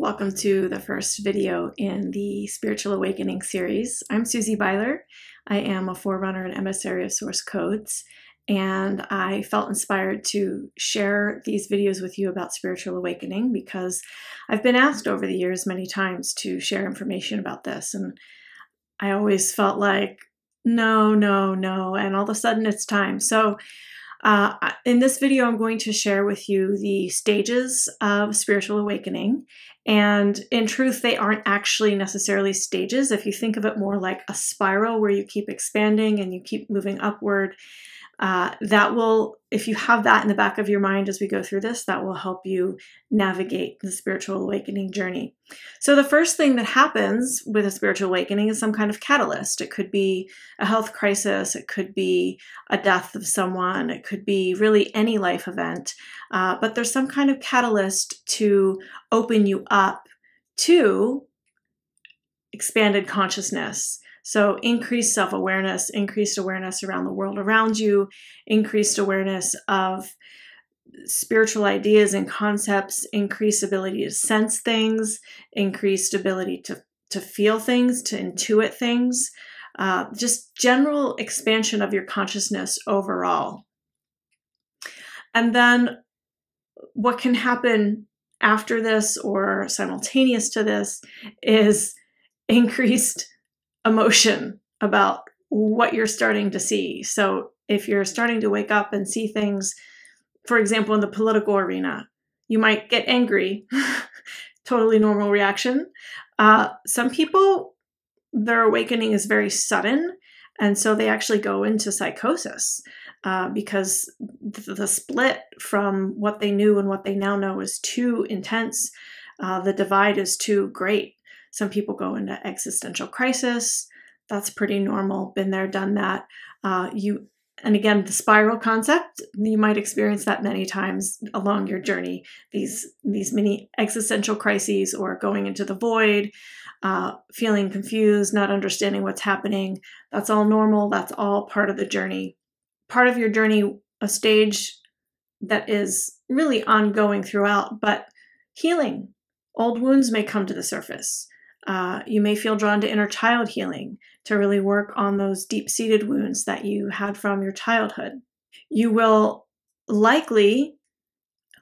Welcome to the first video in the Spiritual Awakening series. I'm Susie Beiler. I am a forerunner and emissary of Source Codes, and I felt inspired to share these videos with you about spiritual awakening because I've been asked over the years many times to share information about this, and I always felt like, no, no, no, and all of a sudden it's time. So uh, in this video, I'm going to share with you the stages of spiritual awakening. And in truth, they aren't actually necessarily stages. If you think of it more like a spiral where you keep expanding and you keep moving upward, uh, that will, if you have that in the back of your mind as we go through this, that will help you navigate the spiritual awakening journey. So, the first thing that happens with a spiritual awakening is some kind of catalyst. It could be a health crisis, it could be a death of someone, it could be really any life event. Uh, but there's some kind of catalyst to open you up to expanded consciousness. So, increased self awareness, increased awareness around the world around you, increased awareness of spiritual ideas and concepts, increased ability to sense things, increased ability to, to feel things, to intuit things, uh, just general expansion of your consciousness overall. And then what can happen after this or simultaneous to this is increased emotion about what you're starting to see. So if you're starting to wake up and see things, for example, in the political arena, you might get angry, totally normal reaction. Uh, some people, their awakening is very sudden, and so they actually go into psychosis. Uh, because the, the, split from what they knew and what they now know is too intense. Uh, the divide is too great. Some people go into existential crisis. That's pretty normal. Been there, done that. Uh, you and again, the spiral concept, you might experience that many times along your journey. These these mini existential crises, or going into the void, uh, feeling confused, not understanding what's happening. That's all normal. That's all part of the journey. Part of your journey, a stage that is really ongoing throughout, but healing. Old wounds may come to the surface. Uh, you may feel drawn to inner child healing to really work on those deep seated wounds that you had from your childhood. You will likely,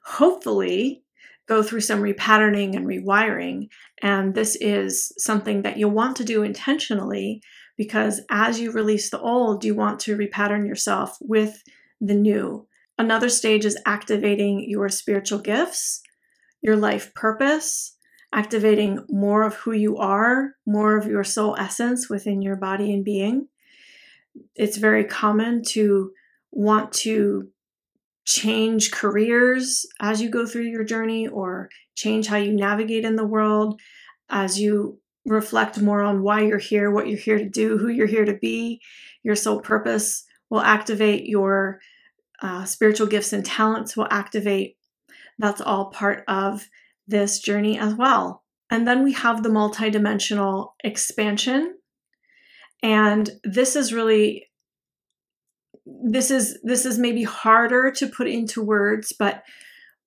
hopefully, go through some repatterning and rewiring. And this is something that you'll want to do intentionally because as you release the old, you want to repattern yourself with the new. Another stage is activating your spiritual gifts, your life purpose, activating more of who you are, more of your soul essence within your body and being. It's very common to want to change careers as you go through your journey or change how you navigate in the world as you reflect more on why you're here, what you're here to do, who you're here to be. Your soul purpose will activate your uh, spiritual gifts and talents, will activate. That's all part of this journey as well. And then we have the multidimensional expansion. And this is really this is this is maybe harder to put into words, but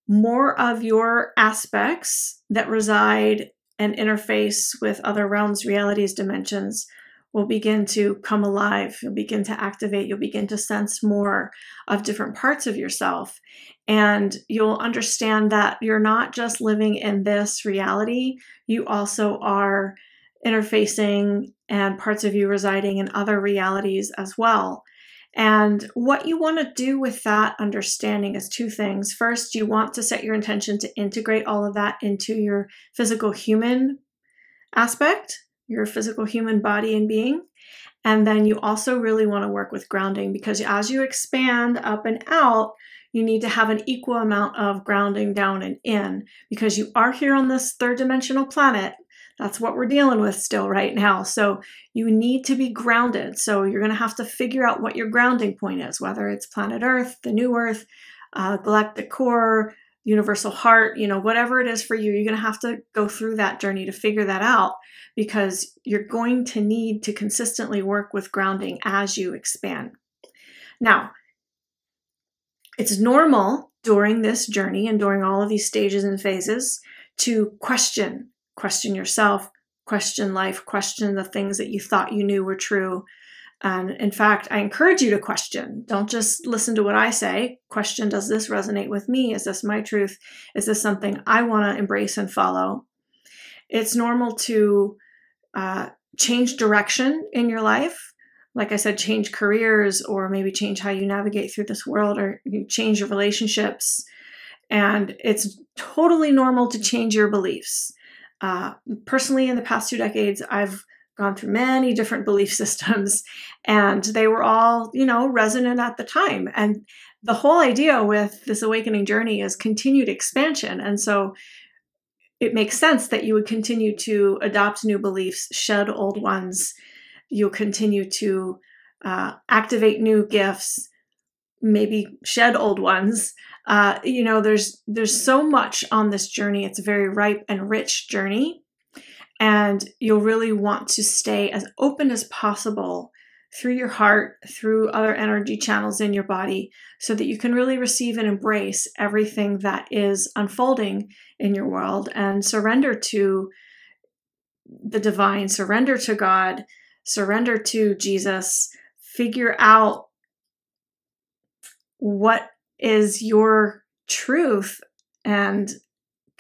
more of your aspects that reside and interface with other realms, realities, dimensions will begin to come alive. You'll begin to activate. You'll begin to sense more of different parts of yourself. And you'll understand that you're not just living in this reality, you also are interfacing and parts of you residing in other realities as well. And what you want to do with that understanding is two things. First, you want to set your intention to integrate all of that into your physical human aspect your physical human body and being. And then you also really want to work with grounding because as you expand up and out, you need to have an equal amount of grounding down and in because you are here on this third dimensional planet. That's what we're dealing with still right now. So you need to be grounded. So you're going to have to figure out what your grounding point is, whether it's planet Earth, the new Earth, uh, galactic core, universal heart, you know, whatever it is for you, you're going to have to go through that journey to figure that out because you're going to need to consistently work with grounding as you expand. Now, it's normal during this journey and during all of these stages and phases to question, question yourself, question life, question the things that you thought you knew were true. And in fact, I encourage you to question. Don't just listen to what I say. Question Does this resonate with me? Is this my truth? Is this something I want to embrace and follow? It's normal to uh, change direction in your life. Like I said, change careers or maybe change how you navigate through this world or change your relationships. And it's totally normal to change your beliefs. Uh, personally, in the past two decades, I've gone through many different belief systems and they were all, you know, resonant at the time. And the whole idea with this awakening journey is continued expansion. And so it makes sense that you would continue to adopt new beliefs, shed old ones. You'll continue to uh, activate new gifts, maybe shed old ones. Uh, you know, there's there's so much on this journey. It's a very ripe and rich journey, and you'll really want to stay as open as possible through your heart, through other energy channels in your body, so that you can really receive and embrace everything that is unfolding in your world and surrender to the divine, surrender to God, surrender to Jesus, figure out what is your truth and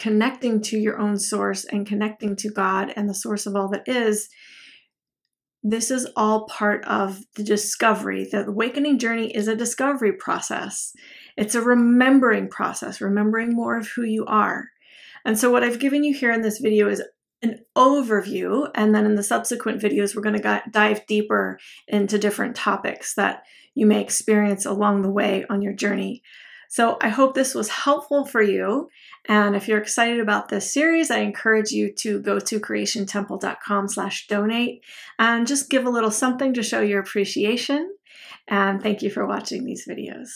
connecting to your own source and connecting to God and the source of all that is this is all part of the discovery. The awakening journey is a discovery process. It's a remembering process, remembering more of who you are. And so, what I've given you here in this video is an overview, and then in the subsequent videos, we're going to dive deeper into different topics that you may experience along the way on your journey. So I hope this was helpful for you. And if you're excited about this series, I encourage you to go to creationtemple.com slash donate and just give a little something to show your appreciation. And thank you for watching these videos.